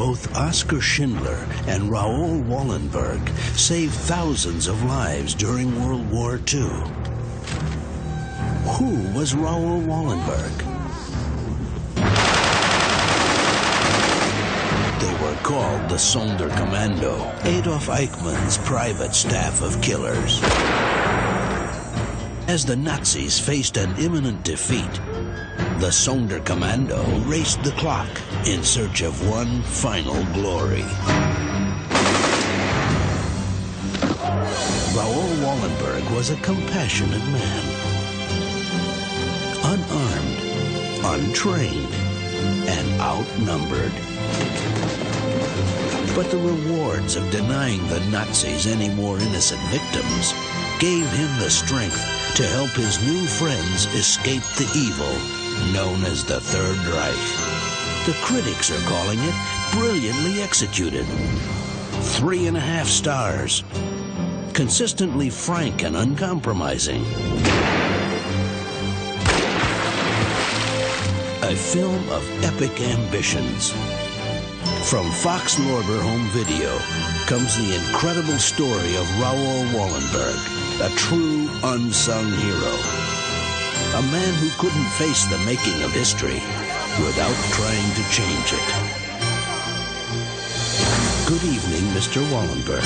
Both Oskar Schindler and Raoul Wallenberg saved thousands of lives during World War II. Who was Raoul Wallenberg? They were called the Sonderkommando, Adolf Eichmann's private staff of killers. As the Nazis faced an imminent defeat, the Sonderkommando raced the clock in search of one final glory. Raoul Wallenberg was a compassionate man. Unarmed, untrained, and outnumbered. But the rewards of denying the Nazis any more innocent victims gave him the strength to help his new friends escape the evil known as the Third Reich. The critics are calling it brilliantly executed. Three and a half stars. Consistently frank and uncompromising. A film of epic ambitions. From Fox Lorber Home Video comes the incredible story of Raoul Wallenberg, a true unsung hero a man who couldn't face the making of history without trying to change it. Good evening, Mr. Wallenberg.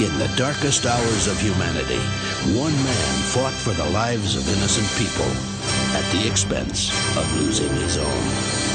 In the darkest hours of humanity, one man fought for the lives of innocent people at the expense of losing his own.